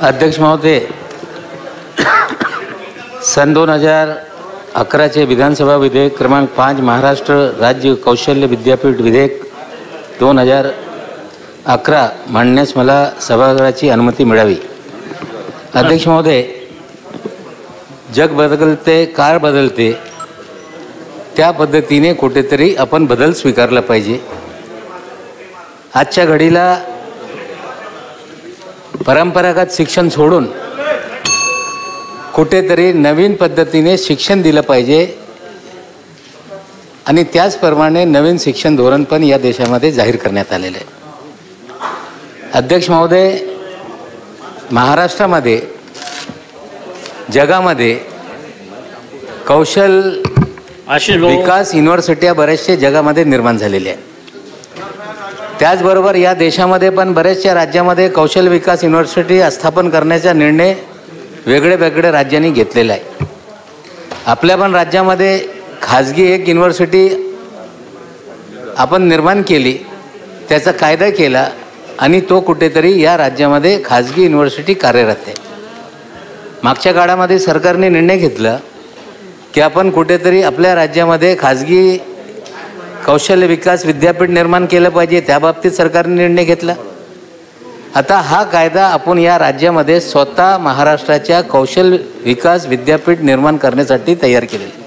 अध्यक्ष महोदय सन दोन हजार अकराचे विधानसभा विधेयक क्रमांक पाच महाराष्ट्र राज्य कौशल्य विद्यापीठ विधेयक दोन हजार अकरा मांडण्यास मला सभागृहाची अनुमती मिळावी. अध्यक्ष महोदय जग बदलते काळ बदलते त्या पद्धतीने कुठेतरी आपण बदल स्वीकारला पाहिजे. आजच्या घडीला परंपरागत शिक्षण सोडून कुठेतरी नवीन पद्धतीने शिक्षण दिलं पाहिजे. आणि त्याचप्रमाणे नवीन शिक्षण धोरण पण या देशामध्ये जाहीर करण्यात आलेलं आहे. अध्यक्ष महोदय महाराष्ट्रामध्ये जगामध्ये कौशल विकास युनिव्हर्सिट्या बऱ्याचशा जगामध्ये निर्माण झालेल्या आहेत. त्याचबरोबर या देशामध्ये पण बऱ्याचशा राज्यामध्ये कौशल विकास युनिव्हर्सिटी स्थापन करण्याचा निर्णय वेगळे वेगळे राज्यांनी घेतलेला आहे. आपल्या पण राज्यामध्ये खाजगी एक युनिव्हर्सिटी आपण निर्माण केली त्याचा कायदा केला आणि तो कुठेतरी या राज्यामध्ये खाजगी युनिव्हर्सिटी कार्यरत आहे. मागच्या काळामध्ये सरकारने निर्णय घेतला की आपण कुठेतरी आपल्या राज्यामध्ये खाजगी कौशल्य विकास विद्यापीठ निर्माण केलं पाहिजे त्याबाबतीत सरकारने निर्णय घेतला. आता हा कायदा आपण या राज्यामध्ये स्वतः महाराष्ट्राच्या कौशल विकास विद्यापीठ निर्माण करण्यासाठी तयार केलेला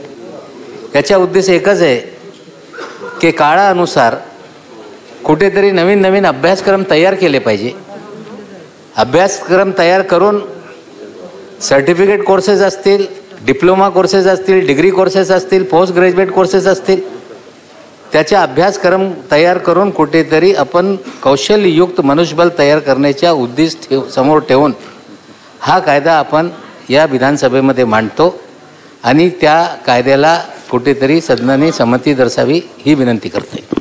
याचा उद्देश एकच आहे की काळानुसार कुठेतरी नवीन नवीन अभ्यासक्रम तयार केले पाहिजे. अभ्यासक्रम तयार करून सर्टिफिकेट कोर्सेस असतील डिप्लोमा कोर्सेस असतील डिग्री कोर्सेस असतील पोस्ट ग्रॅज्युएट कोर्सेस असतील त्याच्या अभ्यासक्रम तयार करून कुठेतरी आपण कौशल्ययुक्त मनुष्यबळ तयार करण्याच्या उद्देश ठेव समोर ठेवून हा कायदा आपण या विधानसभेमध्ये मांडतो आणि त्या कायद्याला कुठेतरी सदनाने संमती दर्शावी ही विनंती करते